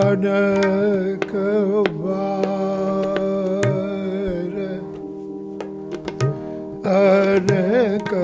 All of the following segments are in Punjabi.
ਅਨਕ ਵਾਰ ਅਨਕ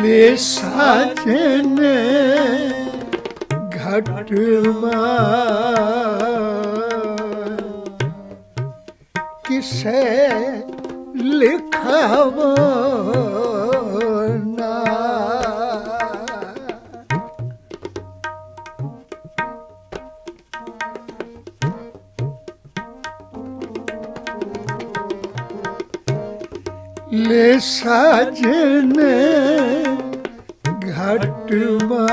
ले साचन घटमा किसे लिखवना ले साजने ਟੁਬਾ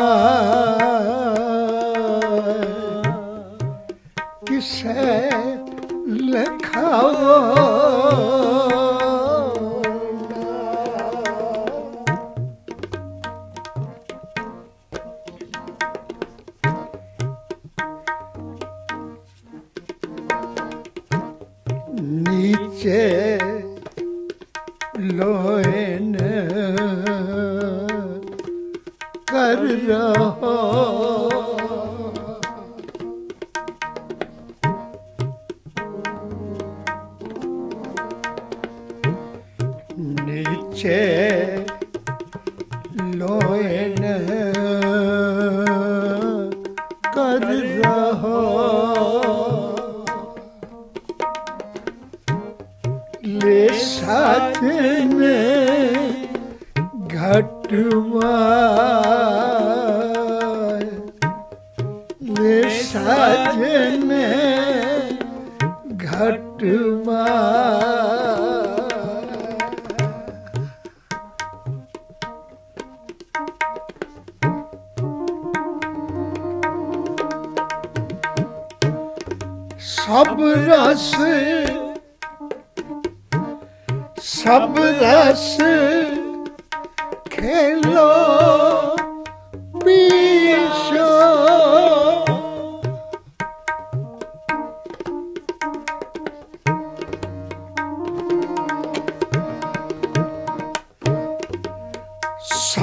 नीचे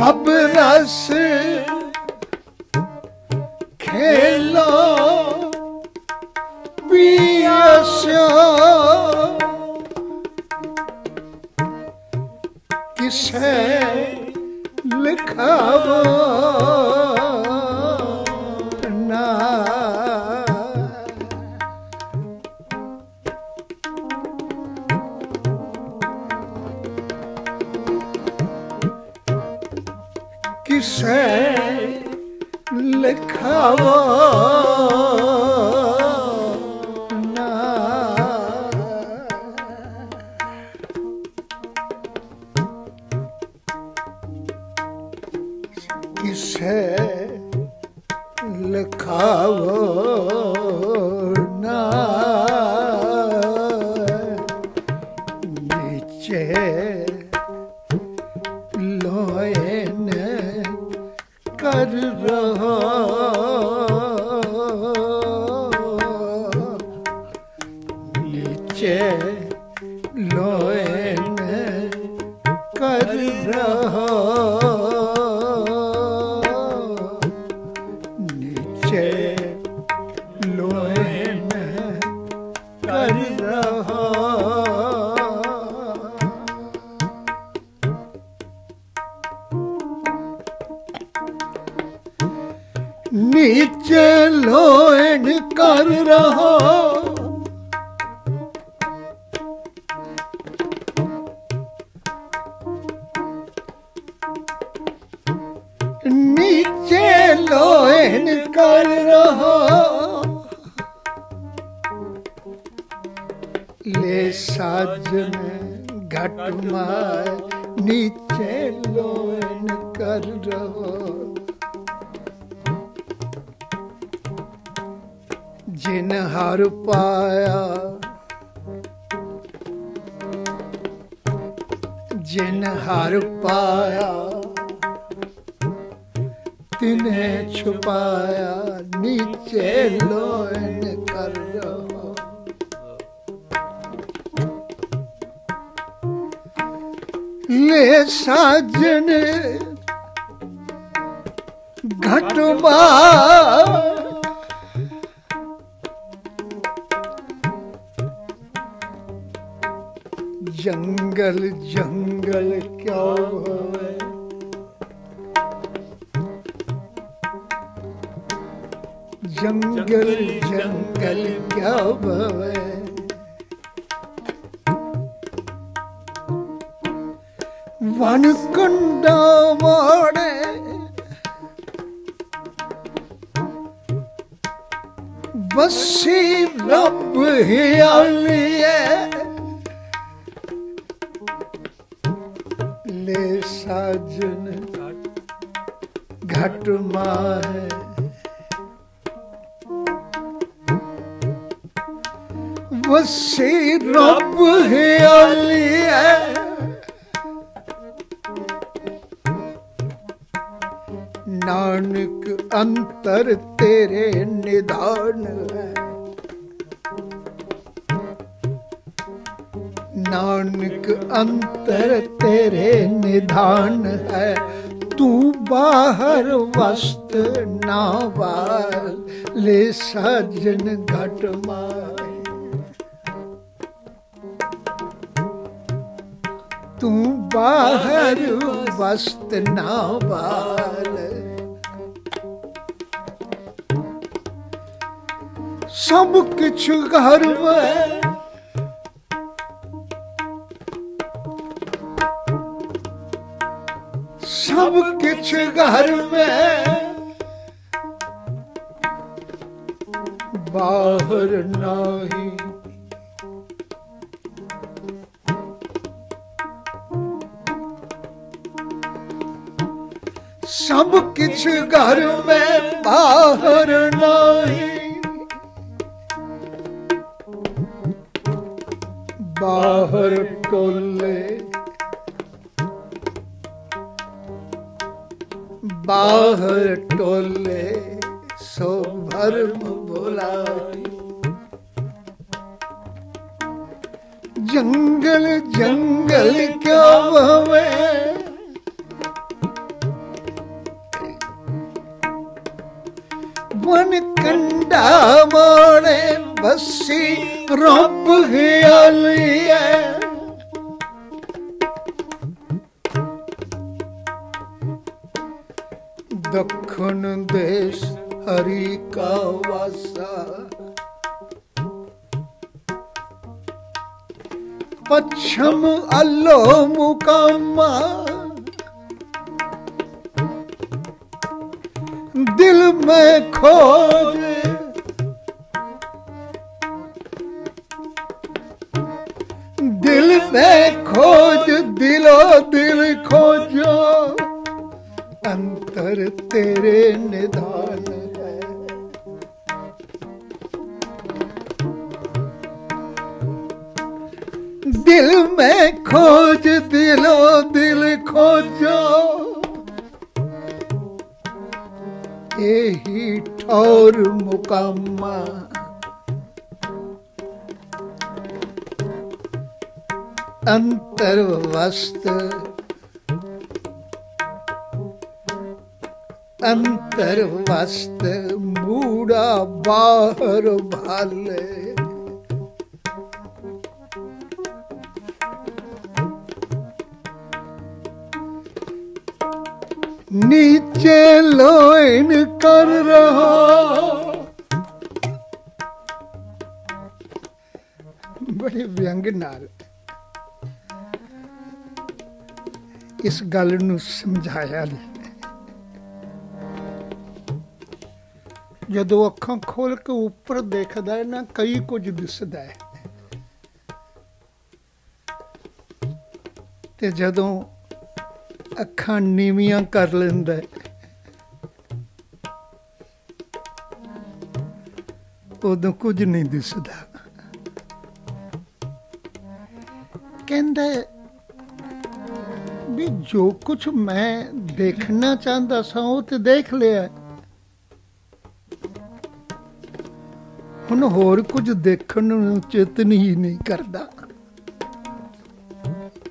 ਸਭ ਰਸ ਨੀਚੇ ਪਾਇਆ। ਤਿਨੇ ਛੁਪਾਇਆ ਨੀਚੇ ਲੋਇਨ ਕਰ ਰਹਾ ਲੈ ਸਾਜਨ ਘਟਵਾ ਜੰਗਲ ਜੰਗਲ ਕਿਉ ਹੋਵੇ? ਜੰਗਲ ਜੰਗਲ ਕਿਉ ਹੋਵੇ? ਵਨ ਕੁੰਡਾ ਮੋੜੇ ਵਸੀ ਰੱਬ ਹਿਆਲੀਏ ਲੈ ਘਟ ਮਾਏ ਵਸੀ ਰੱਬ ਹਿਆਲੀਏ ਨਾਨਕ ਅੰਤਰ ਤੇਰੇ ਨਿਦਾਨ ਹੈ। ਨਾਨਕ ਅੰਤਰ ਤੇਰੇ ਨਿਧਾਨ ਹੈ। ਤੂੰ ਬਾਹਰ ਵਸਤ ਨਾ ਵਾਲ, ਲੈ ਸਜਨ ਘਟ ਮਾਏ। ਤੂੰ ਬਾਹਰ ਵਸਤ ਨਾ ਵਾਲ। ਸਭ ਕੁਛ ਘਰ ਵਿੱਚ सब किछ घर में बाहर नाही सब किछ घर में बाहर नहीं बाहर टोले ਬਾਹਰ ਟੋਲੇ ਸੋ ਭਰਮ ਬੁਲਾਈ। ਜੰਗਲ ਜੰਗਲ ਕਿਉਂ ਭਵੇ ਵਨ ਕੰਡਾ ਮੋੜੇ ਬਸੀ ਰੱਬ ਖਿਆਲੀਏ दक्षिण देश हरि का वासा पश्चिम अल्लो मुकामा दिल में खोज दिल में खोज दिलो दिल खोजो ਅੰਤਰ ਤੇਰੇ ਨਿਧਾਨ ਹੈ ਦਿਲ ਮੈਂ ਖੋਜ ਦਿਲੋ ਦਿਲ ਖੋਜੋ ਇਹੀ ਠੌਰ ਮੁਕੰਮਾ ਅੰਤਰ ਵਸਤ ਅੰਤਰ ਵਸਤ ਮੂੜਾ ਬਾਹਰ ਭਾਲੇ। ਨੀਚੇ ਲੋਇਨ ਕਰ ਰਹਾ। ਬੜੇ ਵਿਅੰਗ ਨਾਲ ਇਸ ਗੱਲ ਨੂੰ ਸਮਝਾਇਆ ਨਹੀਂ ਜਦੋਂ ਅੱਖਾਂ ਖੋਲ ਕੇ ਉੱਪਰ ਦੇਖਦਾ ਹੈ ਨਾ, ਕਈ ਕੁਝ ਦਿਸਦਾ ਹੈ। ਤੇ ਜਦੋਂ ਅੱਖਾਂ ਨੀਵੀਆਂ ਕਰ ਲੈਂਦਾ ਹੈ, ਉਦੋਂ ਕੁਝ ਨਹੀਂ ਦਿਸਦਾ। ਕਹਿੰਦਾ ਵੀ ਜੋ ਕੁਝ ਮੈਂ ਦੇਖਣਾ ਚਾਹੁੰਦਾ ਸਾਂ, ਉਹ ਤੇ ਦੇਖ ਲਿਆ ਹੁਣ ਹੋਰ ਕੁਝ ਦੇਖਣ ਨੂੰ ਚੇਤਨ ਹੀ ਨਹੀਂ ਕਰਦਾ।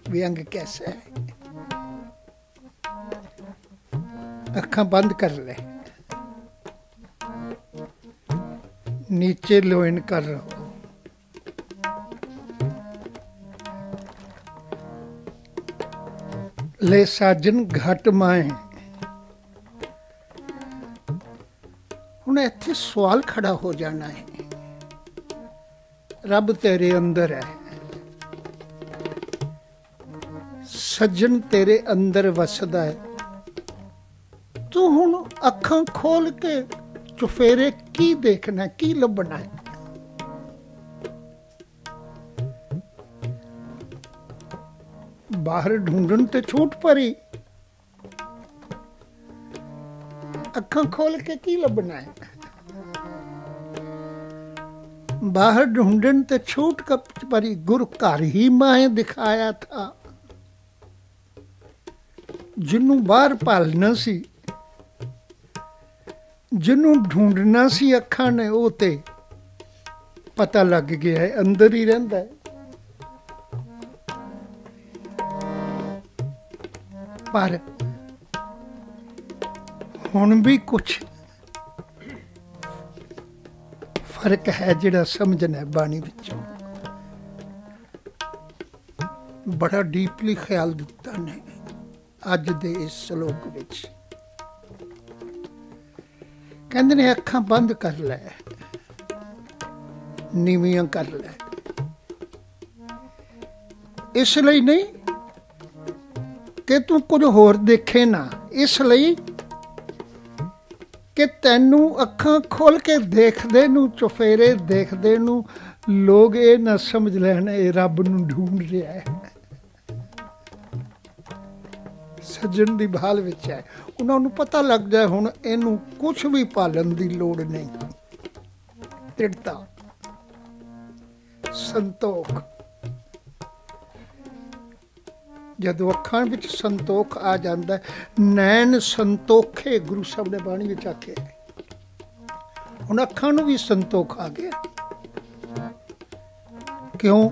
ਵਿਅੰਗ ਕੈਸਾ ਹੈ? ਅੱਖਾਂ ਬੰਦ ਕਰ ਲੈ। ਨੀਚੇ ਲੋਇਨ ਕਰ। ਰਹੋ ले ਸਾਜਨ ਘਟ ਮਾਏ। ਹੁਣ ਇੱਥੇ ਸਵਾਲ ਖੜਾ ਹੋ ਜਾਣਾ ਹੈ। ਰੱਬ ਤੇਰੇ ਅੰਦਰ ਹੈ। ਸੱਜਣ ਤੇਰੇ ਅੰਦਰ ਵਸਦਾ ਹੈ। ਤੂੰ ਹੁਣ ਅੱਖਾਂ ਖੋਲ ਕੇ ਚੁਫੇਰੇ ਕੀ ਦੇਖਣਾ, ਕੀ ਲੱਭਣਾ ਹੈ? ਬਾਹਰ ਢੂੰਡਣ ਤੇ ਛੂਟ ਪਰੀ ਅੱਖਾਂ ਖੋਲ ਕੇ ਕੀ ਲੱਭਣਾ ਹੈ? ਬਾਹਰ ਢੂੰਡਣ ਤੇ ਛੂਟ ਕਪ ਪਰੀ ਗੁਰ ਘਰ ਹੀ ਮਾਏ ਦਿਖਾਇਆ ਥਾ। ਜਿਹਨੂੰ ਬਾਹਰ ਪਾਲਣਾ ਸੀ ਜਿਹਨੂੰ ਢੂੰਡਣਾ ਸੀ ਅੱਖਾਂ ਨੇ, ਉਹ ਤੇ ਪਤਾ ਲੱਗ ਗਿਆ ਹੈ, ਅੰਦਰ ਹੀ ਰਹਿੰਦਾ ਹੈ। ਪਰ ਹੁਣ ਵੀ ਕੁਝ ਫ਼ਰਕ ਹੈ ਜਿਹੜਾ ਸਮਝਣਾ ਬਾਣੀ ਵਿੱਚੋਂ। ਬੜਾ ਡੀਪਲੀ ਖਿਆਲ ਦਿੱਤਾ ਨੇ ਅੱਜ ਦੇ ਇਸ ਸ਼ਲੋਕ ਵਿੱਚ। ਕਹਿੰਦੇ ਨੇ, ਅੱਖਾਂ ਬੰਦ ਕਰ ਲੈ, ਨੀਵੀਆਂ ਕਰ ਲੈ। ਇਸ ਲਈ ਨਹੀਂ ਕਿ ਤੂੰ ਕੁਝ ਹੋਰ ਦੇਖੇ ਨਾ, ਇਸ ਲਈ ਕਿ ਤੈਨੂੰ ਅੱਖਾਂ ਖੋਲ ਕੇ ਦੇਖਦੇ ਨੂੰ, ਚੁਫੇਰੇ ਦੇਖਦੇ ਨੂੰ ਲੋਕ ਇਹ ਨਾ ਸਮਝ ਲੈਣ, ਇਹ ਰੱਬ ਨੂੰ ਢੂੰਡ ਰਿਹਾ ਹੈ। ਸੱਜਣ ਦੀ ਭਾਲ ਵਿੱਚ ਹੈ। ਉਹਨਾਂ ਨੂੰ ਪਤਾ ਲੱਗ ਜਾਏ ਹੁਣ ਇਹਨੂੰ ਕੁਝ ਵੀ ਪਾਲਣ ਦੀ ਲੋੜ ਨਹੀਂ। ਤਿੜਤਾ ਸੰਤੋਖ। ਜਦੋਂ ਅੱਖਾਂ ਵਿੱਚ ਸੰਤੋਖ ਆ ਜਾਂਦਾ ਨੈਣ ਸੰਤੋਖੇ ਗੁਰੂ ਸਾਹਿਬ ਨੇ ਬਾਣੀ ਵਿੱਚ ਆਖਿਆ ਹੁਣ ਅੱਖਾਂ ਨੂੰ ਵੀ ਸੰਤੋਖ ਆ ਗਿਆ। ਕਿਉਂ?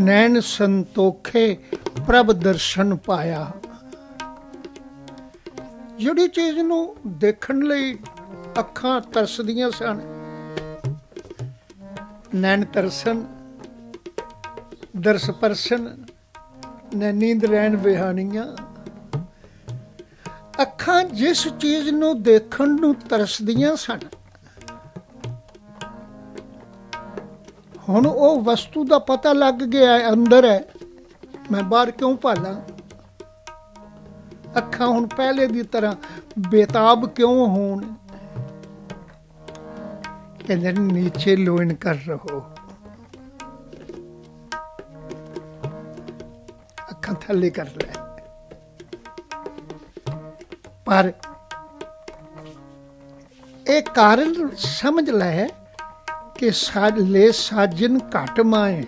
ਨੈਣ ਸੰਤੋਖੇ ਪ੍ਰਭ ਦਰਸ਼ਨ ਪਾਇਆ। ਜਿਹੜੀ ਚੀਜ਼ ਨੂੰ ਦੇਖਣ ਲਈ ਅੱਖਾਂ ਤਰਸਦੀਆਂ ਸਨ, ਨੈਣ ਤਰਸਨ ਦਰਸ ਪਰਸਨ ਨੇ ਨੀਂਦ ਰਹਿਣ ਬਿਹਾਨੀਆਂ ਅੱਖਾਂ ਜਿਸ ਚੀਜ਼ ਨੂੰ ਦੇਖਣ ਨੂੰ ਤਰਸਦੀਆਂ ਸਨ। ਹੁਣ ਉਹ ਵਸਤੂ ਦਾ ਪਤਾ ਲੱਗ ਗਿਆ ਹੈ, ਅੰਦਰ ਹੈ। ਮੈਂ ਬਾਹਰ ਕਿਉਂ ਭਾਲਾਂ? ਅੱਖਾਂ ਹੁਣ ਪਹਿਲੇ ਦੀ ਤਰ੍ਹਾਂ ਬੇਤਾਬ ਕਿਉਂ ਹੋਣ? ਕਹਿੰਦੇ ਨੀਚੇ ਲੋਇਨ ਕਰ ਰਹੋ। ਥੱਲੇ ਕਰ ਲੈ। ਪਰ ਇਹ ਕਾਰਨ ਸਮਝ ਲੈ ਕਿ ਸਾਜ ਲੈ ਸਾਜਨ ਘਟ ਮਾਏ।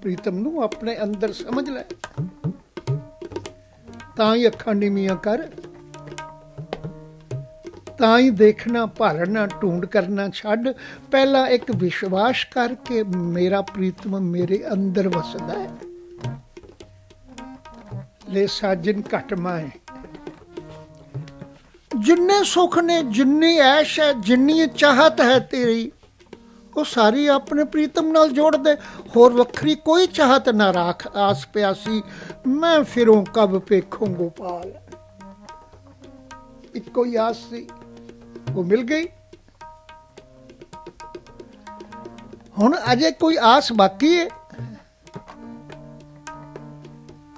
ਪ੍ਰੀਤਮ ਨੂੰ ਆਪਣੇ ਅੰਦਰ ਸਮਝ ਲੈ। ਤਾਂ ਹੀ ਅੱਖਾਂ ਨੀਵੀਆਂ ਕਰ। ਤਾਂ ਹੀ ਦੇਖਣਾ, ਭਾਲਣਾ, ਢੂੰਡ ਕਰਨਾ ਛੱਡ। ਪਹਿਲਾਂ ਇੱਕ ਵਿਸ਼ਵਾਸ ਕਰਕੇ ਮੇਰਾ ਪ੍ਰੀਤਮ ਮੇਰੇ ਅੰਦਰ ਵਸਦਾ ਹੈ। ਲੈ ਸਾਜਨ ਘਟ ਮਾਏ। ਜਿੰਨੇ ਸੁਖ ਨੇ, ਜਿੰਨੀ ਐਸ਼ ਹੈ, ਜਿੰਨੀ ਚਾਹਤ ਹੈ ਤੇਰੀ, ਉਹ ਸਾਰੀ ਆਪਣੇ ਪ੍ਰੀਤਮ ਨਾਲ ਜੋੜ ਦੇ ਹੋਰ ਵੱਖਰੀ ਕੋਈ ਚਾਹਤ ਨਾ ਰੱਖ ਆਸ ਪਿਆਸੀ। ਮੈਂ ਫਿਰੋਂ ਕਬ ਪੇਖੋਂ ਗੋਪਾਲ ਇੱਕੋ ਹੀ ਆਸ ਸੀ, ਉਹ ਮਿਲ ਗਈ। ਹੁਣ ਅਜੇ ਕੋਈ ਆਸ ਬਾਕੀ ਹੈ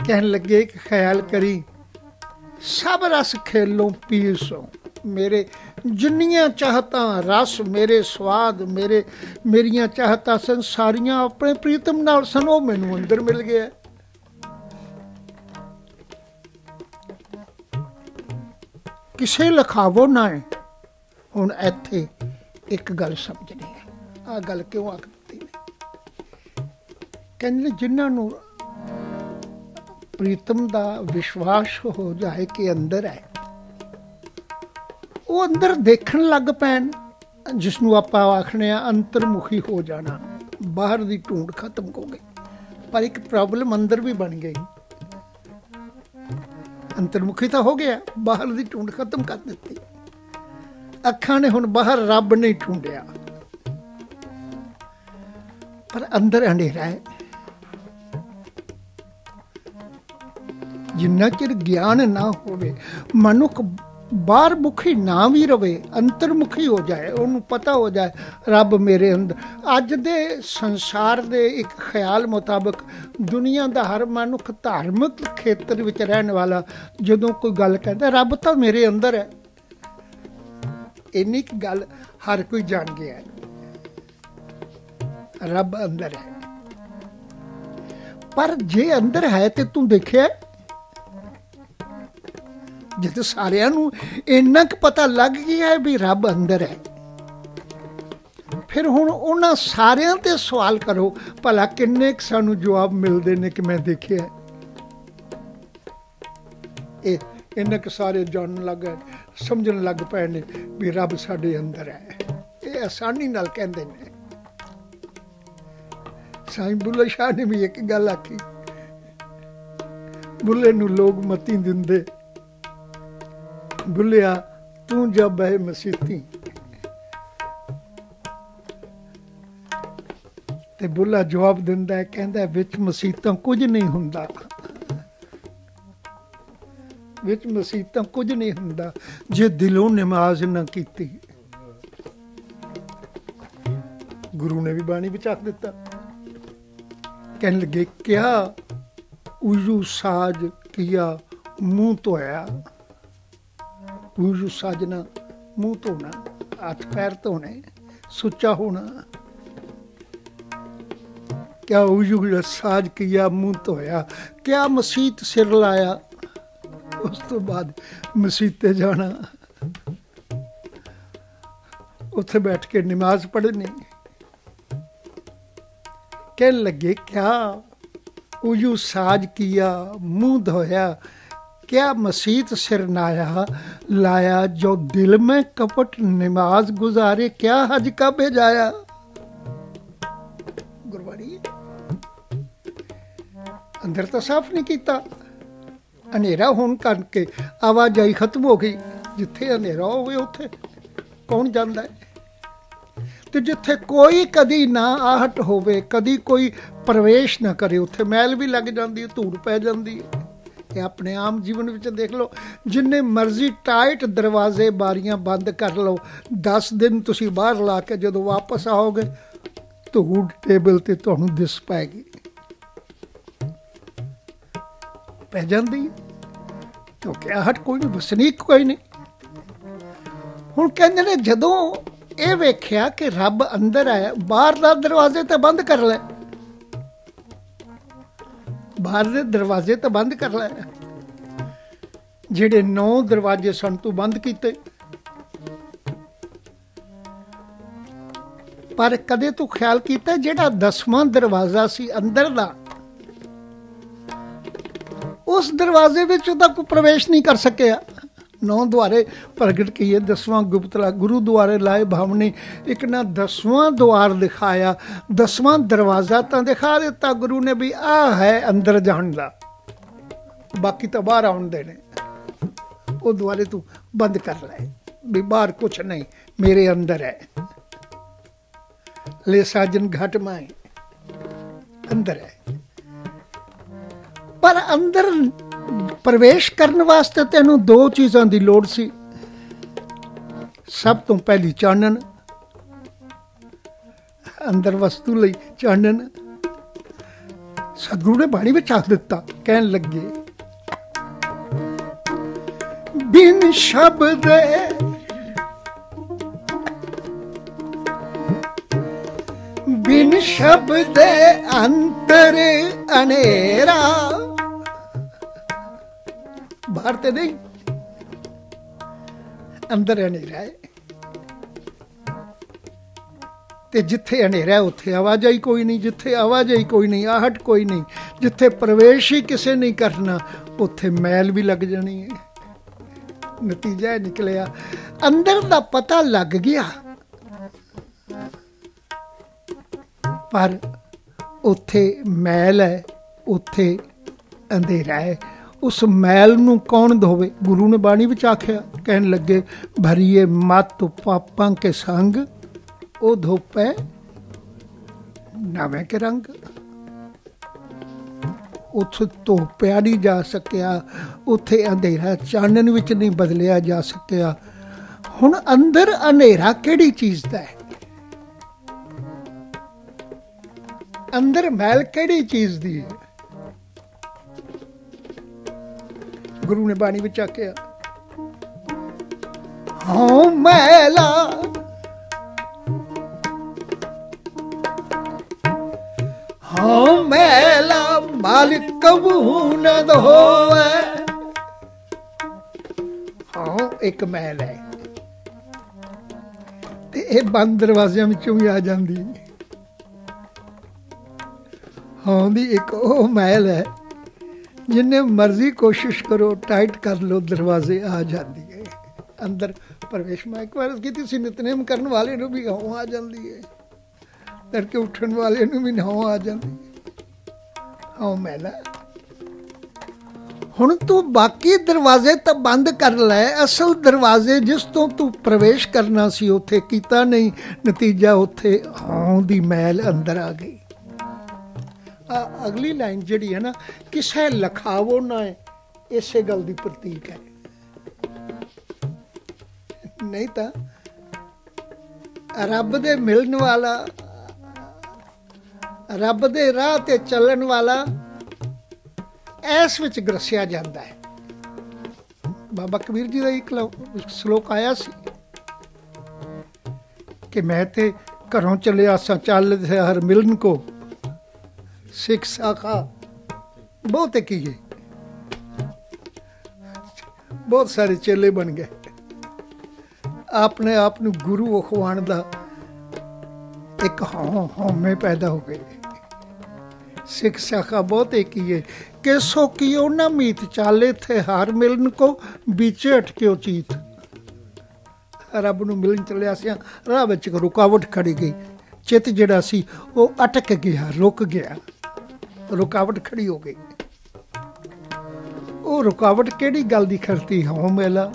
ਕਹਿਣ ਲੱਗੇ, ਇੱਕ ਖਿਆਲ ਕਰੀ। ਸਭ ਰਸ ਖੇਲੋਂ ਪੀਸੋ ਮੇਰੇ ਜਿੰਨੀਆਂ ਚਾਹਤਾਂ ਰਸ, ਮੇਰੇ ਸਵਾਦ, ਮੇਰੇ, ਮੇਰੀਆਂ ਚਾਹਤਾਂ ਸਨ, ਸਾਰੀਆਂ ਆਪਣੇ ਪ੍ਰੀਤਮ ਨਾਲ ਸਨ, ਉਹ ਮੈਨੂੰ ਅੰਦਰ ਮਿਲ ਗਿਆ। ਕਿਸੇ ਲਖਾਵੋ ਨਾ ਹੈ। ਹੁਣ ਇੱਥੇ ਇੱਕ ਗੱਲ ਸਮਝਣੀ ਹੈ। ਆ ਗੱਲ ਕਿਉਂ ਆਖਦੀ ਨੇ? ਕਹਿੰਦੇ ਜਿਨ੍ਹਾਂ ਨੂੰ ਪ੍ਰੀਤਮ ਦਾ ਵਿਸ਼ਵਾਸ ਹੋ ਜਾਏ ਕਿ ਅੰਦਰ ਹੈ ਉਹ ਅੰਦਰ ਦੇਖਣ ਲੱਗ ਪੈਣ ਜਿਸ ਨੂੰ ਆਪਾਂ ਆਖਣੇ ਆ ਅੰਤਰਮੁਖੀ ਹੋ ਜਾਣਾ ਬਾਹਰ ਦੀ ਢੂੰਡ ਖਤਮ ਹੋ ਗਈ ਪਰ ਇੱਕ ਪ੍ਰੋਬਲਮ ਅੰਦਰ ਵੀ ਬਣ ਗਈ ਅੰਤਰਮੁਖੀ ਤਾਂ ਹੋ ਗਿਆ ਬਾਹਰ ਦੀ ਢੂੰਡ ਖਤਮ ਕਰ ਦਿੱਤੀ ਅੱਖਾਂ ਨੇ ਹੁਣ ਬਾਹਰ ਰੱਬ ਨਹੀਂ ਢੂੰਡਿਆ ਪਰ ਅੰਦਰ ਹਨੇਰਾ ਹੈ ਜਿੰਨਾ ਚਿਰ ਗਿਆਨ ਨਾ ਹੋਵੇ, ਮਨੁੱਖ ਬਾਹਰ ਮੁਖੀ ਨਾ ਵੀ ਰਵੇ, ਅੰਤਰਮੁਖੀ ਹੋ ਜਾਏ, ਉਹਨੂੰ ਪਤਾ ਹੋ ਜਾਏ, ਰੱਬ ਮੇਰੇ ਅੰਦਰ। ਅੱਜ ਦੇ ਸੰਸਾਰ ਦੇ ਇੱਕ ਖਿਆਲ ਮੁਤਾਬਕ ਦੁਨੀਆ ਦਾ ਹਰ ਮਨੁੱਖ ਧਾਰਮਿਕ ਖੇਤਰ ਵਿੱਚ ਰਹਿਣ ਵਾਲਾ, ਜਦੋਂ ਕੋਈ ਗੱਲ ਕਹਿੰਦਾ, ਰੱਬ ਤਾਂ ਮੇਰੇ ਅੰਦਰ ਹੈ। ਇੰਨੀ ਕੁ ਗੱਲ ਹਰ ਕੋਈ ਜਾਣ ਗਿਆ ਰੱਬ ਅੰਦਰ ਹੈ। ਪਰ ਜੇ ਅੰਦਰ ਹੈ ਤੇ ਤੂੰ ਦੇਖਿਆ ਜਦ ਸਾਰਿਆਂ ਨੂੰ ਇੰਨਾ ਕੁ ਪਤਾ ਲੱਗ ਗਿਆ ਵੀ ਰੱਬ ਅੰਦਰ ਹੈ, ਫਿਰ ਹੁਣ ਉਹਨਾਂ ਸਾਰਿਆਂ ਤੇ ਸਵਾਲ ਕਰੋ, ਭਲਾ ਕਿੰਨੇ ਕੁ ਸਾਨੂੰ ਜਵਾਬ ਮਿਲਦੇ ਨੇ ਕਿ ਮੈਂ ਦੇਖਿਆ ਇਹ ਇੰਨਾ ਕੁ ਸਾਰੇ ਜਾਣਨ ਲੱਗ ਗਏ, ਸਮਝਣ ਲੱਗ ਪਏ ਨੇ ਵੀ ਰੱਬ ਸਾਡੇ ਅੰਦਰ ਹੈ। ਇਹ ਆਸਾਨੀ ਨਾਲ ਕਹਿੰਦੇ ਨੇ। ਸਾਈਂ ਬੁੱਲੇ ਸ਼ਾਹ ਨੇ ਵੀ ਇੱਕ ਗੱਲ ਆਖੀ ਬੁੱਲੇ ਨੂੰ ਲੋਕ ਮਤੀ ਦਿੰਦੇ। ਬੁੱਲਿਆ, ਤੂੰ ਜਬ ਹੈ ਮਸੀਤੀ। ਤੇ ਬੁੱਲਾ ਜਵਾਬ ਦਿੰਦਾ ਹੈ, ਕਹਿੰਦਾ ਵਿੱਚ ਮਸੀਤਾਂ ਕੁਝ ਨਹੀਂ ਹੁੰਦਾ। ਵਿੱਚ ਮਸੀਤਾਂ ਕੁਝ ਨਹੀਂ ਹੁੰਦਾ, ਜੇ ਦਿਲੋਂ ਨਮਾਜ਼ ਨਾ ਕੀਤੀ। ਗੁਰੂ ਨੇ ਵੀ ਬਾਣੀ ਵਿੱਚ ਆਖ ਦਿੱਤਾ। ਕਹਿਣ ਲੱਗੇ, ਕਿਆ ਉਜੂ ਸਾਜ ਕੀਆ ਮੂੰਹ ਧੋਇਆ? ਉਜੂ ਸਾਜਨਾ ਮੂੰਹ ਧੋਣਾ, ਹੱਥ ਪੈਰ ਧੋਣੇ, ਸੁੱਚਾ ਹੋਣਾ। ਕਿਆ ਉਜੂ ਸਾਜ ਕੀਆ ਮੂੰਹ ਧੋਇਆ, ਕਿਆ ਮਸੀਤ ਸਿਰ ਲਾਇਆ। ਉਸ ਤੋਂ ਬਾਅਦ ਮਸੀਤ ਤੇ ਜਾਣਾ। ਉੱਥੇ ਬੈਠ ਕੇ ਨਮਾਜ਼ ਪੜ੍ਹਨੀ। ਕਹਿਣ ਲੱਗੇ, ਕਿਆ ਉਜੂ ਸਾਜ ਕੀਆ ਮੂੰਹ ਧੋਇਆ क्या मसीत सिर नाया लाया जो दिल में कपट नमाज गुजारे क्या हज का भेजाया ਗੁਰਬਾਣੀ ਅੰਦਰ ਤਾਂ ਸਾਫ਼ ਨਹੀਂ ਕੀਤਾ ਹਨੇਰਾ ਹੋਣ ਕਰਕੇ ਆਵਾਜਾਈ ਖਤਮ ਹੋ ਗਈ ਜਿੱਥੇ ਹਨੇਰਾ ਹੋਵੇ ਉੱਥੇ ਕੌਣ ਜਾਂਦਾ ਹੈ ਤੇ ਜਿੱਥੇ ਕੋਈ ਕਦੀ ਨਾ ਆਹਟ ਹੋਵੇ ਕਦੀ ਕੋਈ ਪ੍ਰਵੇਸ਼ ਨਾ ਕਰੇ ਉੱਥੇ ਮੈਲ ਵੀ ਲੱਗ ਜਾਂਦੀ ਹੈ ਧੂੜ ਪੈ ਜਾਂਦੀ ਹੈ ਇਹ ਆਪਣੇ ਆਮ ਜੀਵਨ ਵਿੱਚ ਦੇਖ ਲਓ, ਜਿੰਨੇ ਮਰਜ਼ੀ ਟਾਈਟ ਦਰਵਾਜ਼ੇ ਬਾਰੀਆਂ ਬੰਦ ਕਰ ਲਓ 10 ਦਿਨ ਤੁਸੀਂ ਬਾਹਰ ਲਾ ਕੇ ਜਦੋਂ ਵਾਪਸ ਆਓਗੇ, ਧੂੜ ਟੇਬਲ ਤੇ ਤੁਹਾਨੂੰ ਦਿਸ ਪਾਏਗੀ। ਪੈ ਜਾਂਦੀ ਕਿਉਂਕਿ ਆਹਟ ਕੋਈ ਨਹੀਂ ਵਸਨੀਕ ਕੋਈ ਨਹੀਂ। ਹੁਣ ਕਹਿੰਦੇ ਨੇ ਜਦੋਂ ਇਹ ਵੇਖਿਆ ਕਿ ਰੱਬ ਅੰਦਰ ਆਇਆ, ਬਾਹਰ ਦਾ ਦਰਵਾਜ਼ੇ ਤਾਂ ਬੰਦ ਕਰ ਲੈ ਬਾਹਰ ਦੇ ਦਰਵਾਜ਼ੇ ਤਾਂ ਬੰਦ ਕਰ ਲੈ। ਜਿਹੜੇ ਨੌ ਦਰਵਾਜ਼ੇ ਸਨ, ਤੂੰ ਬੰਦ ਕੀਤੇ। ਪਰ ਕਦੇ ਤੂੰ ਖਿਆਲ ਕੀਤਾ ਜਿਹੜਾ ਦਸਵਾਂ ਦਰਵਾਜ਼ਾ ਸੀ ਅੰਦਰ ਦਾ? ਉਸ ਦਰਵਾਜ਼ੇ ਵਿੱਚ ਉਹਦਾ ਕੋਈ ਪ੍ਰਵੇਸ਼ ਨਹੀਂ ਕਰ ਸਕਿਆ। ਨੌ ਦੁਆਰੇ ਪ੍ਰਗਟ ਕੀਏ, ਦਸਵਾਂ ਗੁਪਤਲਾ ਗੁਰੂ ਦੁਆਰੇ ਲਾਏ ਭਾਵਨੇ, ਇੱਕ ਨਾ ਦਸਵਾਂ ਦੁਆਰ ਦਿਖਾਇਆ, ਦਸਵਾਂ ਦਰਵਾਜ਼ਾ ਤਾਂ ਦਿਖਾ ਦਿੱਤਾ ਗੁਰੂ ਨੇ ਵੀ ਆ ਹੈ ਅੰਦਰ ਜਾਣ ਦਾ ਬਾਕੀ ਤਾਂ ਬਾਹਰ ਆਉਣ ਦੇ ਨੇ। ਉਹ ਦੁਆਰੇ ਤੂੰ ਬੰਦ ਕਰ ਲੈ, ਵੀ ਬਾਹਰ ਕੁਛ ਨਹੀਂ, ਮੇਰੇ ਅੰਦਰ ਹੈ। ਲੈ ਸਾਜਨ ਘਟ ਮਾਏ, ਅੰਦਰ ਹੈ। ਪਰ ਅੰਦਰ ਪ੍ਰਵੇਸ਼ ਕਰਨ ਵਾਸਤੇ ਤੈਨੂੰ ਦੋ ਚੀਜ਼ਾਂ ਦੀ ਲੋੜ ਸੀ। ਸਭ ਤੋਂ ਪਹਿਲੀ ਚਾਨਣ, ਅੰਦਰ ਵਸਤੂ ਲਈ ਚਾਨਣ। ਸਤਿਗੁਰੂ ਨੇ ਬਾਣੀ ਵਿੱਚ ਆਖ ਦਿੱਤਾ, ਕਹਿਣ ਲੱਗੇ, ਬਿਨ ਸ਼ਬਦ ਬਿਨ ਸ਼ਬਦ ਅੰਤਰ ਅਨੇਰਾ। ਬਾਹਰ ਤੇ ਨਹੀਂ ਅੰਦਰ ਹਨੇਰਾ ਹੈ ਤੇ ਜਿੱਥੇ ਹਨੇਰਾ ਉੱਥੇ ਆਵਾਜਾਈ ਕੋਈ ਨਹੀਂ, ਜਿੱਥੇ ਆਵਾਜਾਈ ਕੋਈ ਨਹੀਂ, ਆਹਟ ਕੋਈ ਨਹੀਂ। ਜਿੱਥੇ ਪ੍ਰਵੇਸ਼ ਹੀ ਕਿਸੇ ਨਹੀਂ ਕਰਨਾ, ਉੱਥੇ ਮੈਲ ਵੀ ਲੱਗ ਜਾਣੀ ਹੈ ਨਤੀਜਾ ਨਿਕਲਿਆ। ਅੰਦਰ ਦਾ ਪਤਾ ਲੱਗ ਗਿਆ। ਪਰ ਉੱਥੇ ਮੈਲ ਹੈ ਉੱਥੇ ਅੰਧੇਰਾ ਹੈ ਉਸ ਮੈਲ ਨੂੰ ਕੌਣ ਧੋਵੇ? ਗੁਰੂ ਨੇ ਬਾਣੀ ਵਿੱਚ ਆਖਿਆ, ਕਹਿਣ ਲੱਗੇ, ਭਰੀਏ ਮਤ ਪਾਪਾਂ ਕੇ ਸੰਗ, ਉਹ ਧੋਪੇ ਨਵੇਂ ਕੇ ਰੰਗ। ਉੱਥੇ ਧੋਪਿਆ ਨਹੀਂ ਜਾ ਸਕਿਆ, ਉੱਥੇ ਅੰਧੇਰਾ ਚਾਨਣ ਵਿੱਚ ਨਹੀਂ ਬਦਲਿਆ ਜਾ ਸਕਿਆ। ਹੁਣ ਅੰਦਰ ਹਨੇਰਾ ਕਿਹੜੀ ਚੀਜ਼ ਦਾ ਹੈ? ਅੰਦਰ ਮੈਲ ਕਿਹੜੀ ਚੀਜ਼ ਦੀ ਹੈ? ਗੁਰੂ ਨੇ ਬਾਣੀ ਵਿੱਚ ਆਖਿਆ, ਹਉ ਮੈਲਾ। ਹਉ ਮੈਲਾ, ਮਾਲਿਕ ਕਬੂ ਨ ਹੋਵੇ। ਹਉ ਇੱਕ ਮਹਿਲ ਹੈ। ਤੇ ਇਹ ਬੰਦ ਦਰਵਾਜ਼ਿਆਂ ਵਿੱਚੋਂ ਵੀ ਆ ਜਾਂਦੀ। ਹਾਂ ਦੀ ਇੱਕ ਉਹ ਮਹਿਲ ਹੈ। ਜਿੰਨੇ ਮਰਜ਼ੀ ਕੋਸ਼ਿਸ਼ ਕਰੋ, ਟਾਈਟ ਕਰ ਲੋ ਦਰਵਾਜ਼ੇ ਆ ਜਾਂਦੀ ਹੈ ਅੰਦਰ ਪ੍ਰਵੇਸ਼, ਮੈਂ ਇੱਕ ਵਾਰ ਕੀਤੀ ਸੀ, ਨਿਤਨੇਮ ਕਰਨ ਵਾਲੇ ਨੂੰ ਵੀ ਹਉ ਆ ਜਾਂਦੀ ਹੈ ਤੜਕੇ ਉੱਠਣ ਵਾਲੇ ਨੂੰ ਵੀ ਹਉ ਆ ਜਾਂਦੀ ਹਉ ਮੈਲਾ। ਹੁਣ ਤੂੰ ਬਾਕੀ ਦਰਵਾਜ਼ੇ ਤਾਂ ਬੰਦ ਕਰ ਲੈ। ਅਸਲ ਦਰਵਾਜ਼ੇ ਜਿਸ ਤੋਂ ਤੂੰ ਪ੍ਰਵੇਸ਼ ਕਰਨਾ ਸੀ, ਉੱਥੇ ਕੀਤਾ ਨਹੀਂ। ਨਤੀਜਾ ਉੱਥੇ ਹਉ ਦੀ ਮੈਲ ਅੰਦਰ ਆ ਗਈ। ਅਗਲੀ ਲਾਈਨ ਜਿਹੜੀ ਹੈ ਨਾ, ਕਿਸੇ ਲਖਾਵੋ ਨਾ ਇਸੇ ਗੱਲ ਦੀ ਪ੍ਰਤੀਕ ਹੈ। ਨਹੀਂ ਤਾਂ ਰੱਬ ਦੇ ਮਿਲਣ ਵਾਲਾ, ਰੱਬ ਦੇ ਰਾਹ ਤੇ ਚੱਲਣ ਵਾਲਾ ਐਸ ਵਿੱਚ ਗਰਸਿਆ ਜਾਂਦਾ ਹੈ। ਬਾਬਾ ਕਬੀਰ ਜੀ ਦਾ ਇੱਕ ਸ਼ਲੋਕ ਆਇਆ ਸੀ ਕਿ ਮੈਂ ਤੇ ਘਰੋਂ ਚੱਲਿਆ ਸਾਂ ਚੱਲ ਹਰ ਮਿਲਨ ਕੋ ਸਿੱਖ ਸਾਖਾ ਬਹੁਤ ਕੀਏ ਬਹੁਤ ਸਾਰੇ ਚੇਲੇ ਬਣ ਗਏ ਆਪਣੇ ਆਪ ਨੂੰ ਗੁਰੂ ਅਖਵਾਣ ਦਾ ਇੱਕ ਹਉ ਹਉਮੈ ਪੈਦਾ ਹੋ ਗਏ ਸਿੱਖ ਸਾਖਾ ਬਹੁਤ ਕੀਏ ਕਿ ਸੋ ਕੀ ਉਹਨਾਂ ਮੀਤ ਚਾਲੇ ਥੇ ਹਾਰ ਮਿਲਨ ਕੋ ਵਿੱਚ ਅਟਕਿਓ ਚੀਤ ਰੱਬ ਨੂੰ ਮਿਲਣ ਚੱਲਿਆ ਸੀ ਰਾਹ ਵਿੱਚ ਰੁਕਾਵਟ ਖੜੀ ਗਈ ਚਿੱਤ ਜਿਹੜਾ ਸੀ ਉਹ ਅਟਕ ਗਿਆ ਰੁਕ ਗਿਆ ਰੁਕਾਵਟ ਖੜੀ ਹੋ ਗਈ। ਉਹ ਰੁਕਾਵਟ ਕਿਹੜੀ ਗੱਲ ਦੀ ਖੜਤੀ ਹਉ ਮੇਲਾ।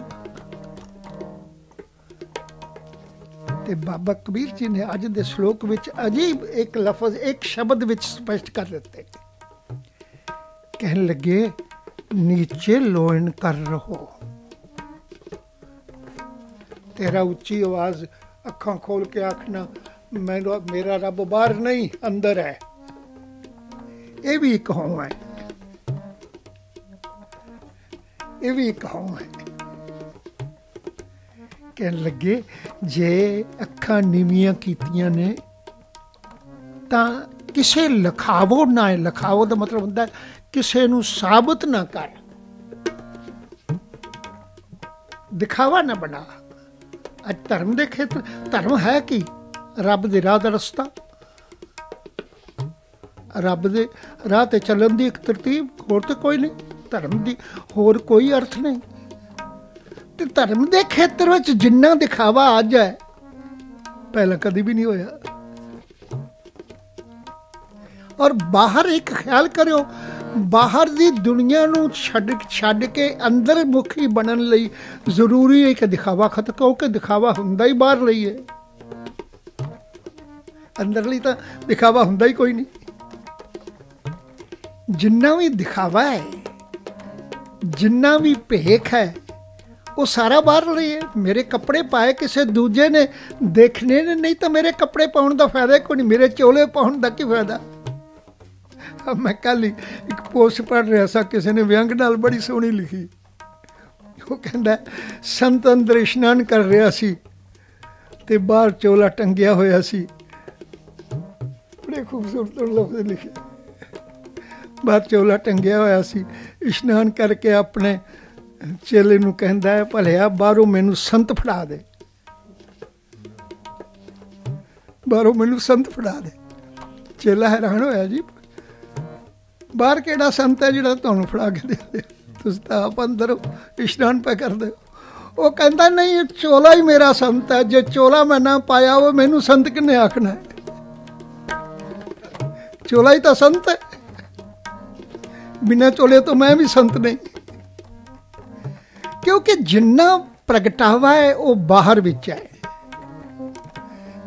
ਤੇ ਬਾਬਾ ਕਬੀਰ ਜੀ ਨੇ ਅੱਜ ਦੇ ਸ਼ਲੋਕ ਵਿੱਚ ਅਜੀਬ ਇੱਕ ਲਫ਼ਜ਼, ਇੱਕ ਸ਼ਬਦ ਵਿੱਚ ਸਪਸ਼ਟ ਕਰ ਦਿੱਤੇ। ਕਹਿਣ ਲੱਗੇ, ਨੀਚੇ ਲੋਇਨ ਕਰ ਰਹੋ। ਤੇਰਾ ਉੱਚੀ ਆਵਾਜ਼ ਅੱਖਾਂ ਖੋਲ ਕੇ ਆਖਣਾ, ਮੈਨੂੰ, ਮੇਰਾ ਰੱਬ ਬਾਹਰ ਨਹੀਂ, ਅੰਦਰ ਹੈ। ਇਹ ਵੀ ਇੱਕ ਹਉ ਹੈ। ਇਹ ਵੀ ਇੱਕ ਹਉ ਹੈ। ਕਹਿਣ ਲੱਗੇ, ਜੇ ਅੱਖਾਂ ਨੀਵੀਆਂ ਕੀਤੀਆਂ ਨੇ, ਤਾਂ ਕਿਸੇ ਲਖਾਵੋ ਨਾ ਲਖਾਵੋ ਦਾ ਮਤਲਬ ਹੁੰਦਾ ਕਿਸੇ ਨੂੰ ਸਾਬਤ ਨਾ ਕਰ। ਦਿਖਾਵਾ ਨਾ ਬਣਾ। ਅੱਜ ਧਰਮ ਦੇ ਖੇਤਰ, ਧਰਮ ਹੈ ਕੀ? ਰੱਬ ਦੇ ਰਾਹ ਦਾ ਰਸਤਾ। ਰੱਬ ਦੇ ਰਾਹ ਤੇ ਚੱਲਣ ਦੀ ਇੱਕ ਤਰਤੀਬ, ਹੋਰ ਤਾਂ ਕੋਈ ਨਹੀਂ। ਧਰਮ ਦੀ ਹੋਰ ਕੋਈ ਅਰਥ ਨਹੀਂ। ਤੇ ਧਰਮ ਦੇ ਖੇਤਰ ਵਿੱਚ ਜਿੰਨਾ ਦਿਖਾਵਾ ਅੱਜ ਹੈ ਪਹਿਲਾਂ ਕਦੀ ਵੀ ਨਹੀਂ ਹੋਇਆ। ਔਰ ਬਾਹਰ ਇੱਕ ਖਿਆਲ ਕਰਿਓ, ਬਾਹਰ ਦੀ ਦੁਨੀਆ ਨੂੰ ਛੱਡ ਛੱਡ ਕੇ ਅੰਦਰ ਮੁਖੀ ਬਣਨ ਲਈ ਜ਼ਰੂਰੀ ਹੈ ਕਿ ਦਿਖਾਵਾ ਖਤ ਕਿਉਂਕਿ ਦਿਖਾਵਾ ਹੁੰਦਾ ਹੀ ਬਾਹਰ ਲਈ ਹੈ। ਅੰਦਰ ਲਈ ਤਾਂ ਦਿਖਾਵਾ ਹੁੰਦਾ ਹੀ ਕੋਈ ਨਹੀਂ। ਜਿੰਨਾ ਵੀ ਦਿਖਾਵਾ ਹੈ, ਜਿੰਨਾ ਵੀ ਭੇਖ ਹੈ, ਉਹ ਸਾਰਾ ਬਾਹਰ ਲਈ ਹੈ। ਮੇਰੇ ਕੱਪੜੇ ਪਾਏ ਕਿਸੇ ਦੂਜੇ ਨੇ, ਦੇਖਣੇ ਨੇ, ਨਹੀਂ ਤਾਂ ਮੇਰੇ ਕੱਪੜੇ ਪਾਉਣ ਦਾ ਫਾਇਦਾ ਕੋਈ ਨਹੀਂ, ਮੇਰੇ ਚੋਲੇ ਪਾਉਣ ਦਾ ਕੀ ਫਾਇਦਾ? ਮੈਂ ਕੱਲ ਹੀ ਇੱਕ ਪੋਸਟ ਪੜ ਰਿਹਾ ਸਾਂ, ਕਿਸੇ ਨੇ ਵਿਅੰਗ ਨਾਲ ਬੜੀ ਸੋਹਣੀ ਲਿਖੀ। ਉਹ ਕਹਿੰਦਾ, ਸੰਤ ਅੰਦਰ ਇਸ਼ਨਾਨ ਕਰ ਰਿਹਾ ਸੀ ਤੇ ਬਾਹਰ ਚੋਲਾ ਟੰਗਿਆ ਹੋਇਆ ਸੀ। ਬੜੇ ਖੂਬਸੂਰਤ ਲਫ਼ਜ਼ ਲਿਖੇ। ਬਾਹਰ ਚੋਲਾ ਟੰਗਿਆ ਹੋਇਆ ਸੀ। ਇਸ਼ਨਾਨ ਕਰਕੇ ਆਪਣੇ ਚੇਲੇ ਨੂੰ ਕਹਿੰਦਾ ਹੈ ਭਲਿਆ ਬਾਹਰੋਂ ਮੈਨੂੰ ਸੰਤ ਫੜਾ ਦੇ। ਬਾਹਰੋਂ ਮੈਨੂੰ ਸੰਤ ਫੜਾ ਦੇ। ਚੇਲਾ ਹੈਰਾਨ ਹੋਇਆ ਜੀ। ਬਾਹਰ ਕਿਹੜਾ ਸੰਤ ਹੈ ਜਿਹੜਾ ਤੁਹਾਨੂੰ ਫੜਾ ਕੇ ਦੇ ਤੁਸੀਂ ਤਾਂ ਆਪ ਅੰਦਰ ਇਸ਼ਨਾਨ ਪੈ ਕਰਦੇ ਹੋ। ਉਹ ਕਹਿੰਦਾ, ਨਹੀਂ, ਇਹ ਚੋਲਾ ਹੀ ਮੇਰਾ ਸੰਤ ਹੈ। ਜੇ ਚੋਲਾ ਮੈਂ ਨਾ ਪਾਇਆ ਉਹ ਮੈਨੂੰ ਸੰਤ ਕਿੰਨੇ ਆਖਣਾ ਚੋਲਾ ਹੀ ਤਾਂ ਸੰਤ ਹੈ। ਬਿਨਾਂ ਚੋਲੇ ਤੋਂ ਮੈਂ ਵੀ ਸੰਤ ਨਹੀਂ। ਕਿਉਂਕਿ ਜਿੰਨਾ ਪ੍ਰਗਟਾਵਾ ਹੈ, ਉਹ ਬਾਹਰ ਵਿੱਚ ਹੈ।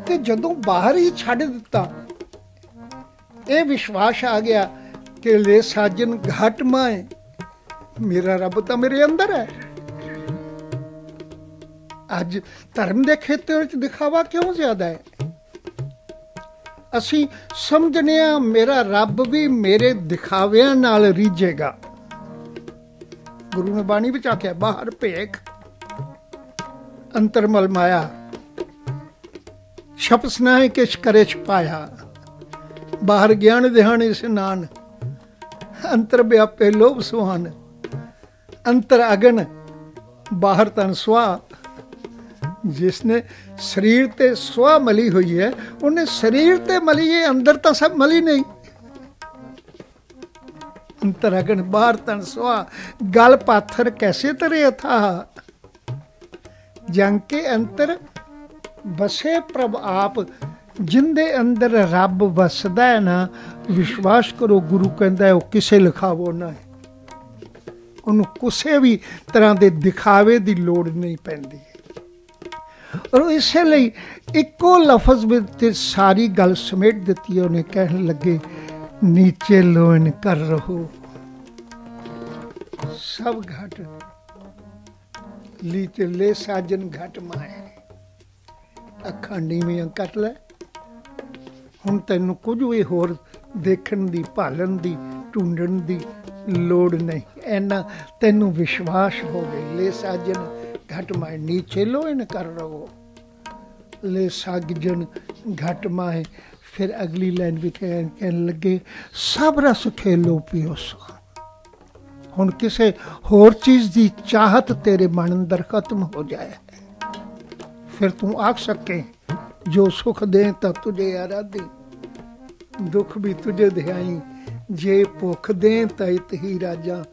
ਤੇ ਜਦੋਂ ਬਾਹਰ ਹੀ ਛੱਡ ਦਿੱਤਾ, ਇਹ ਵਿਸ਼ਵਾਸ ਆ ਗਿਆ ਕਿ ਲੈ ਸਾਜਨ ਘਟ ਮਾਏ, ਮੇਰਾ ਰੱਬ ਤਾਂ ਮੇਰੇ ਅੰਦਰ ਹੈ। ਅੱਜ ਧਰਮ ਦੇ ਖੇਤਰ ਵਿੱਚ ਦਿਖਾਵਾ ਕਿਉਂ ਜ਼ਿਆਦਾ ਹੈ? ਅਸੀਂ ਸਮਝਨੇ ਆ ਮੇਰਾ ਰੱਬ ਵੀ ਮੇਰੇ ਦਿਖਾਵਿਆਂ ਨਾਲ ਰੀਝੇਗਾ। ਗੁਰੂ ਨੇ ਬਾਣੀ ਵਿੱਚ ਆਖਿਆ, ਬਾਹਰ ਭੇਖ ਅੰਤਰਮਲ ਮਾਇਆ ਸ਼ਪਸ ਨਾਹੀ ਕਿਛ ਕਰੇ ਛਪਾਇਆ ਬਾਹਰ ਗਿਆਨ ਦਿਹਾਨ ਇਸਨਾਨ ਅੰਤਰ ਵਿਆਪੇ ਲੋਭ ਸੁਹਾਨ, ਅੰਤਰ ਅਗਨ, ਬਾਹਰ ਤਨ ਸਵਾ ਜਿਸ ਨੇ ਸਰੀਰ ਤੇ ਸਵਾ ਮਲੀ ਹੋਈ ਹੈ, ਉਹਨੇ ਸਰੀਰ ਤੇ ਮਲੀ ਹੈ, ਅੰਦਰ ਤਾਂ ਸਭ ਮਲੀ ਨਹੀਂ। ਅੰਤਰ ਅਗਨ ਬਾਹਰ ਤਨ ਸਵਾ ਗਲ ਪਾਥਰ ਕੈਸੇ ਤਰੇ ਅਥਾ ਜੰਗ ਕੇ ਅੰਤਰ ਵਸੇ ਪ੍ਰਭ ਆਪ, ਜਿੰਦੇ ਅੰਦਰ ਰੱਬ ਵਸਦਾ ਹੈ ਨਾ, ਵਿਸ਼ਵਾਸ ਕਰੋ ਗੁਰੂ ਕਹਿੰਦਾ ਹੈ, ਉਹ ਕਿਸੇ ਲਿਖਾਵੋ ਨਾ ਉਹਨੂੰ ਕਿਸੇ ਵੀ ਤਰ੍ਹਾਂ ਦੇ ਦਿਖਾਵੇ ਦੀ ਲੋੜ ਨਹੀਂ ਪੈਂਦੀ। ਔਰ ਇਸੇ ਲਈ ਇੱਕੋ ਲਫ਼ਜ਼ ਵਿੱਚ ਸਾਰੀ ਗੱਲ ਸਮੇਟ ਦਿੱਤੀ ਉਹਨੇ ਕਹਿਣ ਲੱਗੇ, ਨੀਚੇ ਲੋਨ ਕਰ ਰਹੋ। ਸਭ ਘਟ ਲੀਤੇ ਲੈ ਸਾਜਨ ਘਟ ਮਾਏ ਅੱਖਾਂ ਨੀਵੀਆਂ ਕੱਟ ਲੈ। ਹੁਣ ਤੈਨੂੰ ਕੁਝ ਵੀ ਹੋਰ ਦੇਖਣ ਦੀ, ਭਾਲਣ ਦੀ, ਢੂੰਡਣ ਦੀ ਲੋੜ ਨਹੀਂ। ਐਨਾ ਤੈਨੂੰ ਵਿਸ਼ਵਾਸ ਹੋਵੇ, ਲੈ ਸਾਜਨ ਘਟ ਮਾਏ ਨੀਚੇ ਲੋਇਨ ਕਰ ਰਵੋ ਲੈ ਸਾਗਜਨ ਘਟ ਮਾਏ ਫਿਰ ਅਗਲੀ ਲਾਈਨ ਵੀ ਕਹਿਣ ਲੱਗੇ, ਸਭ ਰਸ ਖੇਲੋ ਪਿਓ ਸੋ ਹੁਣ ਕਿਸੇ ਹੋਰ ਚੀਜ਼ ਦੀ ਚਾਹਤ ਤੇਰੇ ਮਨ ਅੰਦਰ ਖਤਮ ਹੋ ਜਾਏ। ਫਿਰ ਤੂੰ ਆਖ ਸਕੇ, ਜੋ ਸੁਖ ਦੇ ਤਾਂ ਤੁਝੇ ਆਰਾਧੀ। ਦੁੱਖ ਵੀ ਤੁਝੇ ਧਿਆਈ ਜੇ ਭੁੱਖ ਦੇ ਤਾਂ ਇਤਹੀ ਰਾਜਾ।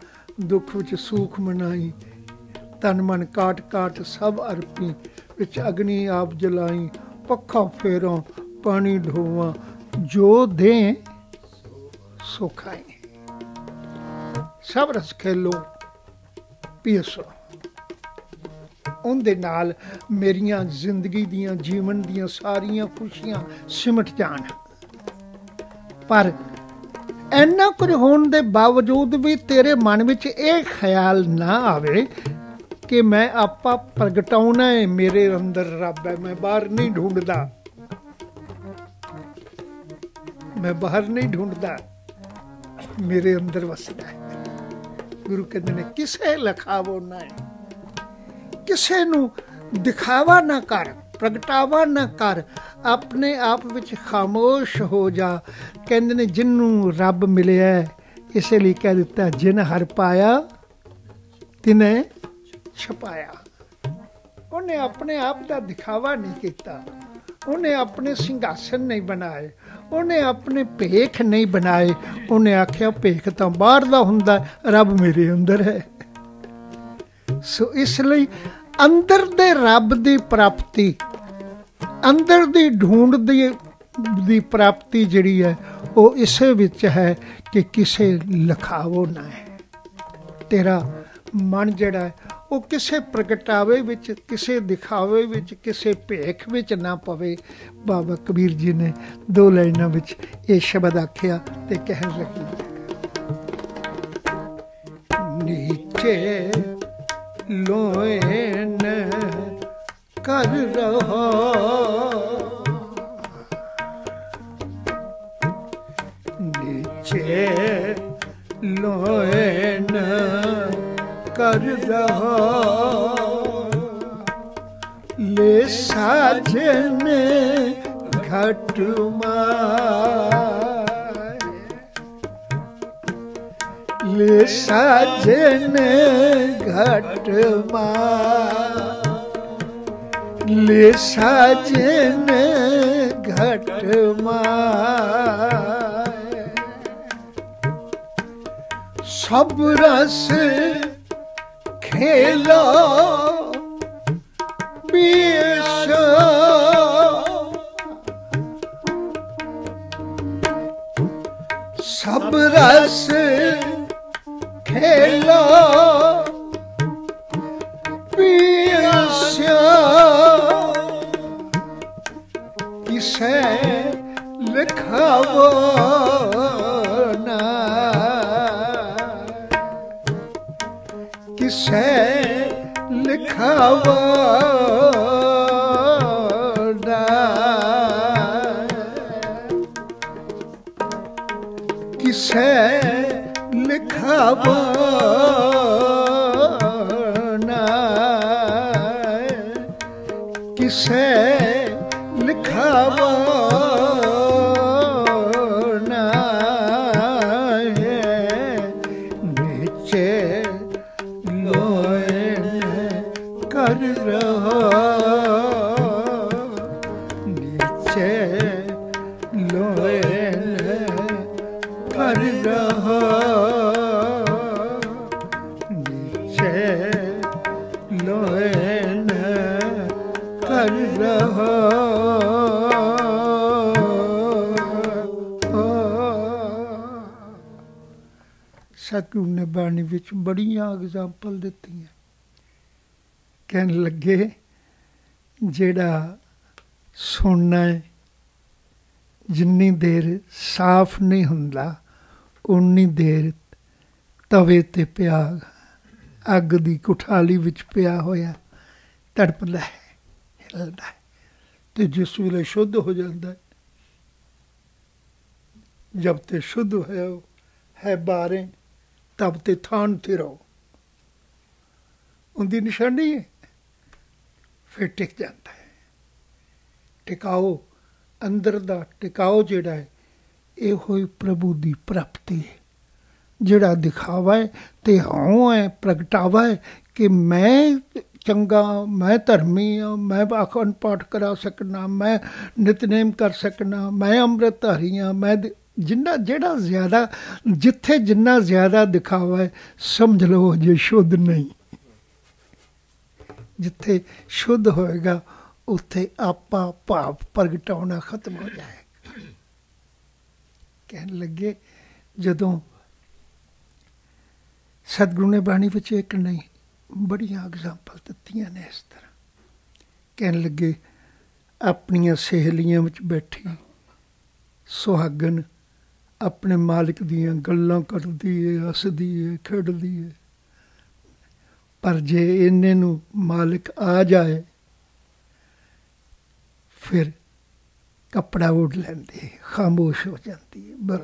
ਦੁੱਖ ਵਿੱਚ ਸੁਖ ਮਨਾਈ। ਤਨ ਮਨ ਕਾਟ ਕਾਟ ਸਭ ਅਰਪੀ, ਵਿੱਚ ਅਗਨੀ ਆਪ ਜਲਾਈ, ਪੱਖਾ ਫੇਰੋਂ ਪਾਣੀ ਢੋਵਾਂ ਜੋ ਦੇ ਸੁਖਾਈ ਸਭ ਰਸ ਖੇਲੋ ਪੀਸੋ ਉਹਦੇ ਨਾਲ ਮੇਰੀਆਂ ਜ਼ਿੰਦਗੀ ਦੀਆਂ, ਜੀਵਨ ਦੀਆਂ ਸਾਰੀਆਂ ਖੁਸ਼ੀਆਂ ਸਿਮਟ ਜਾਣ। ਪਰ ਐਨਾ ਕੁਝ ਹੋਣ ਦੇ ਬਾਵਜੂਦ ਵੀ ਤੇਰੇ ਮਨ ਵਿੱਚ ਇਹ ਖਿਆਲ ਨਾ ਆਵੇ ਕਿ ਮੈਂ ਆਪਾ ਪ੍ਰਗਟਾਉਣਾ ਹੈ ਮੇਰੇ ਅੰਦਰ ਰੱਬ ਹੈ, ਮੈਂ ਬਾਹਰ ਨਹੀਂ ਢੂੰਡਦਾ। ਮੈਂ ਬਾਹਰ ਨਹੀਂ ਢੂੰਡਦਾ, ਮੇਰੇ ਅੰਦਰ ਵਸਦਾ ਹੈ। ਗੁਰੂ ਕਹਿੰਦੇ ਨੇ, ਕਿਸੇ ਲਖਾਵੋ ਨਾ ਕਿਸੇ ਨੂੰ ਦਿਖਾਵਾ ਨਾ ਕਰ, ਪ੍ਰਗਟਾਵਾ ਨਾ ਕਰ, ਆਪਣੇ ਆਪ ਵਿੱਚ ਖਾਮੋਸ਼ ਹੋ ਜਾ। ਕਹਿੰਦੇ ਨੇ, ਜਿੰਨੂੰ ਰੱਬ ਮਿਲਿਆ, ਇਸੇ ਲਈ ਕਹਿ ਦਿੱਤਾ, ਜਿਨ ਹਰ ਪਾਇਆ, ਤਿਨੇ ਛਪਾਇਆ। ਉਹਨੇ ਆਪਣੇ ਆਪ ਦਾ ਦਿਖਾਵਾ ਨਹੀਂ ਕੀਤਾ। ਉਹਨੇ ਆਪਣੇ ਸਿੰਘਾਸਨ ਨਹੀਂ ਬਣਾਏ। ਉਹਨੇ ਆਪਣੇ ਭੇਖ ਨਹੀਂ ਬਣਾਏ। ਉਹਨੇ ਆਖਿਆ, ਭੇਖ ਤਾਂ ਬਾਹਰ ਦਾ ਹੁੰਦਾ, ਰੱਬ ਮੇਰੇ ਅੰਦਰ ਹੈ। ਸੋ ਇਸ ਲਈ ਅੰਦਰ ਦੇ ਰੱਬ ਦੀ ਪ੍ਰਾਪਤੀ, ਅੰਦਰ ਦੀ ਢੂੰਡ ਦੀ ਦੀ ਪ੍ਰਾਪਤੀ ਜਿਹੜੀ ਹੈ, ਉਹ ਇਸੇ ਵਿੱਚ ਹੈ ਕਿ ਕਿਸੇ ਲਖਾਵੋ ਨਾ ਹੈ। ਤੇਰਾ ਮਨ ਜਿਹੜਾ ਹੈ ਉਹ ਕਿਸੇ ਪ੍ਰਗਟਾਵੇ ਵਿੱਚ, ਕਿਸੇ ਦਿਖਾਵੇ ਵਿੱਚ, ਕਿਸੇ ਭੇਖ ਵਿੱਚ ਨਾ ਪਵੇ। ਬਾਬਾ ਕਬੀਰ ਜੀ ਨੇ ਦੋ ਲਾਈਨਾਂ ਵਿੱਚ ਇਹ ਸ਼ਬਦ ਆਖਿਆ ਤੇ ਕਹਿਣ ਲੱਗੀ, ਨੀਚੇ ਲੋਇਨ ਕਰ ਰਹਾ। ਨੀਚੇ ਲੋਇਨ ਕਰ ਰਹਾ। ਲੈ ਸਾਜਨ ਘਟ ਲੈ ਸਾਜਨ ਘਟ ਲੈ ਸਾਜਨ ਘਟ ਸਭ ਰਸ खेलो बीस सब रस खेलो बीस किसे लिखावो किसे ਲਿਖਾਵਾ ਕਿਸੇ ਲਿਖਾਵਾ ਕਿਸੇ ਸਤਿਗੁਰੂ ਨੇ ਬਾਣੀ ਵਿੱਚ ਬੜੀਆਂ ਐਗਜ਼ਾਮਪਲ ਦਿੱਤੀਆਂ। ਕਹਿਣ ਲੱਗੇ, ਜਿਹੜਾ ਸੁਣਨਾ ਹੈ, ਜਿੰਨੀ ਦੇਰ ਸਾਫ਼ ਨਹੀਂ ਹੁੰਦਾ, ਉਨੀ ਦੇਰ ਤਵੇ ਤੇ ਪਿਆ, ਅੱਗ ਦੀ ਕੁਠਾਲੀ ਵਿੱਚ ਪਿਆ ਹੋਇਆ, ਤੜਪਦਾ ਹੈ। ਹਿਲਦਾ ਹੈ ਤੇ ਜਿਸ ਵੇਲੇ ਸ਼ੁੱਧ ਹੋ ਜਾਂਦਾ ਹੈ, ਜਬ ਤੇ ਸ਼ੁੱਧ ਹੋਇਆ ਹੈ ਬਾਰੇ ਤਬ ਤੇ ਥਾਨ ਤੇ ਰਹੋ। ਉਹਦੀ ਨਿਸ਼ਾਨੀ ਹੈ, ਫਿਰ ਟਿਕ ਜਾਂਦਾ ਹੈ। ਟਿਕਾਓ, ਅੰਦਰ ਦਾ ਟਿਕਾਓ ਜਿਹੜਾ ਹੈ, ਇਹ ਹੋਈ ਪ੍ਰਭੂ ਦੀ ਪ੍ਰਾਪਤੀ ਹੈ। ਜਿਹੜਾ ਦਿਖਾਵਾ ਹੈ ਤੇ ਹਉ ਹੈ, ਪ੍ਰਗਟਾਵਾ ਹੈ ਕਿ ਮੈਂ ਚੰਗਾ, ਮੈਂ ਧਰਮੀ ਹਾਂ ਮੈਂ ਅਖੰਡ ਪਾਠ ਕਰਾ ਸਕਣਾ ਮੈਂ ਨਿਤਨੇਮ ਕਰ ਸਕਣਾ ਮੈਂ ਅੰਮ੍ਰਿਤ ਧਾਰੀ ਆ, ਮੈਂ ਜਿੰਨਾ, ਜਿਹੜਾ ਜ਼ਿਆਦਾ, ਜਿੱਥੇ ਜਿੰਨਾ ਜ਼ਿਆਦਾ ਦਿਖਾਵਾ ਹੈ ਸਮਝ ਲਓ ਜੇ ਸ਼ੁੱਧ ਨਹੀਂ। ਜਿੱਥੇ ਸ਼ੁੱਧ ਹੋਏਗਾ, ਉੱਥੇ ਆਪਾ ਭਾਵ ਪ੍ਰਗਟਾਉਣਾ ਖਤਮ ਹੋ ਜਾਏਗਾ। ਕਹਿਣ ਲੱਗੇ, ਜਦੋਂ ਸਤਿਗੁਰੂ ਨੇ ਬਾਣੀ ਵਿੱਚ ਇੱਕ ਨਹੀਂ ਬੜੀਆਂ ਐਗਜ਼ਾਮਪਲ ਦਿੱਤੀਆਂ ਨੇ ਇਸ ਤਰ੍ਹਾਂ। ਕਹਿਣ ਲੱਗੇ, ਆਪਣੀਆਂ ਸਹੇਲੀਆਂ ਵਿੱਚ ਬੈਠੀ ਸੁਹਾਗਨ ਆਪਣੇ ਮਾਲਕ ਦੀਆਂ ਗੱਲਾਂ ਕਰਦੀ ਏ, ਹੱਸਦੀ ਏ, ਖੇਡਦੀ ਏ। ਪਰ ਜੇ ਇਹਨੇ ਨੂੰ ਮਾਲਕ ਆ ਜਾਏ, ਫਿਰ ਕਪੜਾ ਉੱਡ ਲੈਂਦੀ, ਖਾਮੋਸ਼ ਹੋ ਜਾਂਦੀ ਹੈ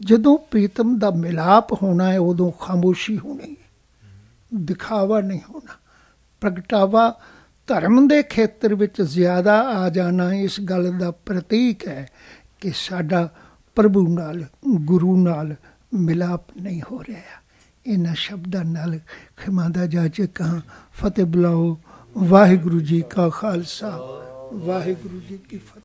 ਜਦੋਂ ਪ੍ਰੀਤਮ ਦਾ ਮਿਲਾਪ ਹੋਣਾ ਹੈ ਉਦੋਂ ਖਾਮੋਸ਼ੀ ਹੋਣੀ ਹੈ ਦਿਖਾਵਾ ਨਹੀਂ ਹੋਣਾ। ਪ੍ਰਗਟਾਵਾ ਧਰਮ ਦੇ ਖੇਤਰ ਵਿੱਚ ਜ਼ਿਆਦਾ ਆ ਜਾਣਾ ਇਸ ਗੱਲ ਦਾ ਪ੍ਰਤੀਕ ਹੈ ਕਿ ਸਾਡਾ ਪ੍ਰਭੂ ਨਾਲ, ਗੁਰੂ ਨਾਲ ਮਿਲਾਪ ਨਹੀਂ ਹੋ ਰਿਹਾ। ਇਹਨਾਂ ਸ਼ਬਦਾਂ ਨਾਲ ਖਿਮਾ ਦਾ ਜਾਚੇ ਕਹਾ ਫਤਿਹ ਬੁਲਾਓ। ਵਾਹਿਗੁਰੂ ਜੀ ਕਾ ਖਾਲਸਾ, ਵਾਹਿਗੁਰੂ ਜੀ ਕੀ ਫਤਿਹ।